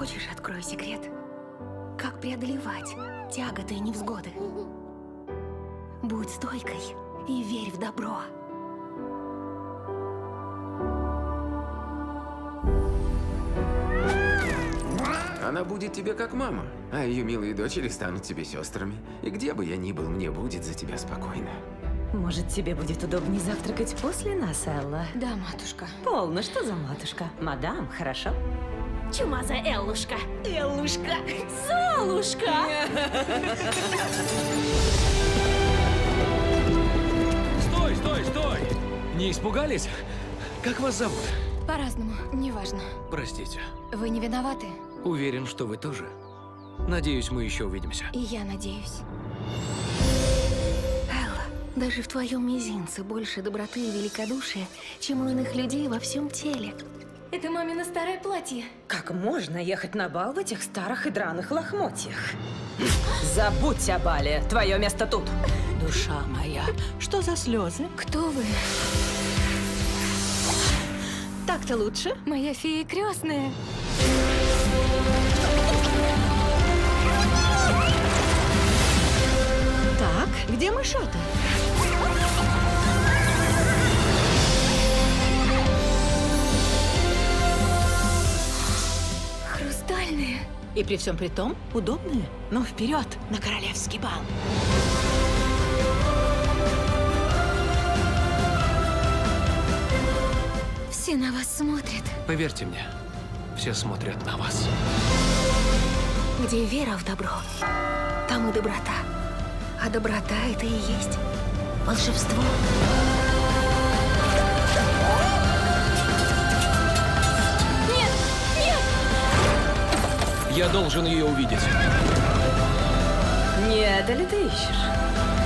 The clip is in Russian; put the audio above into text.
Хочешь, открою секрет? Как преодолевать тяготы и невзгоды? Будь стойкой и верь в добро. Она будет тебе как мама, а ее милые дочери станут тебе сестрами. И где бы я ни был, мне будет за тебя спокойно. Может, тебе будет удобнее завтракать после нас, Элла? Да, матушка. Полно, что за матушка? Мадам, хорошо? Чумазая Эллушка. Эллушка. Солушка. Стой, стой, стой! Не испугались? Как вас зовут? По-разному, неважно. Простите. Вы не виноваты, Уверен, что вы тоже. Надеюсь, мы еще увидимся. и я надеюсь. Элла, даже в твоем мизинце больше доброты и великодушия, чем у иных людей во всем теле. Это мамино старое платье. Как можно ехать на бал в этих старых и драных лохмотьях? Забудь о бале. Твое место тут. Душа моя, что за слезы? Кто вы? Так-то лучше? Моя фея крестная. Так, где мышата? И при всем при том, удобные. Ну, вперед, на королевский бал. Все на вас смотрят. Поверьте мне, все смотрят на вас. Где вера в добро, там и доброта. А доброта — это и есть волшебство. Нет! Я должен ее увидеть. Не это ли ты ищешь?